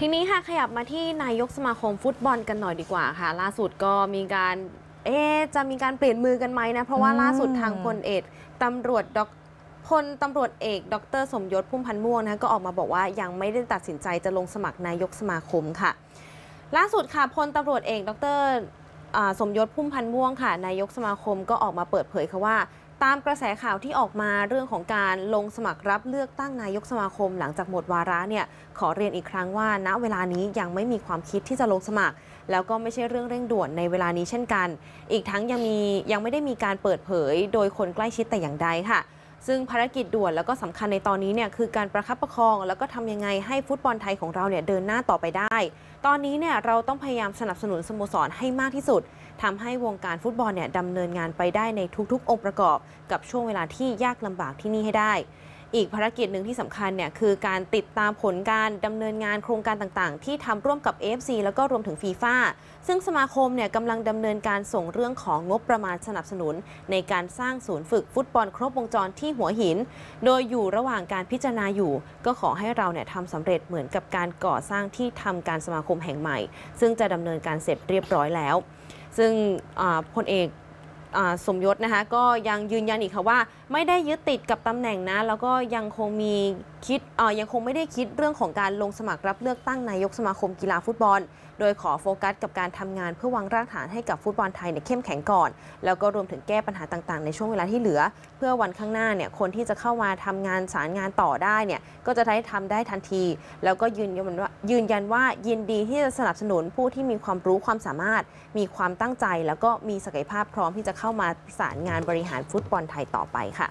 ทีนี้ค่ะขยับมาที่นายกสมาคมฟุตบอลกันหน่อยดีกว่าค่ะ ล่าสุดก็มีการเอ๊จะมีการเปลี่ยนมือกันไหมนะ เพราะว่าล่าสุดทางพลเอกตำรวจดอกพลตำรวจเอก ดร สมยศพุ่มพันธ์ม่วงนะก็ออกมาบอกว่ายังไม่ได้ตัดสินใจจะลงสมัครนายกสมาคมค่ะ ล่าสุดค่ะพลตำรวจเอก ดรสมยศพุ่มพันธ์ม่วงค่ะ นายกสมาคมก็ออกมาเปิดเผยค่ะว่า ตามกระแสข่าวที่ออกมาเรื่องของการลงสมัครรับเลือกตั้งนายกสมาคม หลังจากหมดวาระเนี่ยขอเรียนอีกครั้งว่าณเวลานี้ยังไม่มีความคิดที่จะลงสมัคร แล้วก็ไม่ใช่เรื่องเร่งด่วนในเวลานี้เช่นกัน อีกทั้งยังมียังไม่ได้มีการเปิดเผย โดยคนใกล้ชิดแต่อย่างใดค่ะ ซึ่งภารกิจด่วนแล้วก็สำคัญในตอนนี้เนี่ยคือการประคับประคอง แล้วก็ทำยังไงให้ฟุตบอลไทยของเราเนี่ยเดินหน้าต่อไปได้ ตอนนี้เนี่ยเราต้องพยายามสนับสนุนสโมสรให้มากที่สุดทำให้วงการฟุตบอลเนี่ยดำเนินงานไปได้ในทุกๆ องค์ประกอบ กับช่วงเวลาที่ยากลำบากที่นี่ให้ได้ อีกภารกิจหนึ่งที่สำคัญเนี่ยคือการติดตามผลการดำเนินงานโครงการต่างๆ ที่ทำร่วมกับ AFC แล้วก็รวมถึงฟีฟ่าซึ่งสมาคมเนี่ยกำลังดำเนินการส่งเรื่องของงบประมาณสนับสนุน ในการสร้างศูนย์ฝึกฟุตบอลครบวงจรที่หัวหิน โดยอยู่ระหว่างการพิจารณาอยู่ ก็ขอให้เราเนี่ยทำสำเร็จเหมือนกับการก่อสร้างที่ทำการสมาคมแห่งใหม่ ซึ่งจะดำเนินการเสร็จเรียบร้อยแล้ว ซึ่งพลเอก สมยศนะคะก็ยังยืนยันอีกค่ะว่า ไม่ได้ยึดติดกับตำแหน่งนะ แล้วก็ยังคงมีคิดยังคงไม่ได้คิดเรื่องของการลงสมัครรับเลือกตั้งนายกสมาคมกีฬาฟุตบอล โดยขอโฟกัสกับการทำงานเพื่อวางรากฐานให้กับฟุตบอลไทยเนี่ยเข้มแข็งก่อน แล้วก็รวมถึงแก้ปัญหาต่างๆ ในช่วงเวลาที่เหลือ เพื่อวันข้างหน้าเนี่ยคนที่จะเข้ามาทำงานสารงานต่อได้เนี่ยก็จะได้ทำได้ทันที แล้วก็ยืนยันว่ายืนยันว่ายินดีที่จะสนับสนุนผู้ที่มีความรู้ความสามารถ มีความตั้งใจ แล้วก็มีศักยภาพพร้อมที่จะเข้าข้ามาสารงานบริหารฟุตบอลไทยต่อไปค่ะ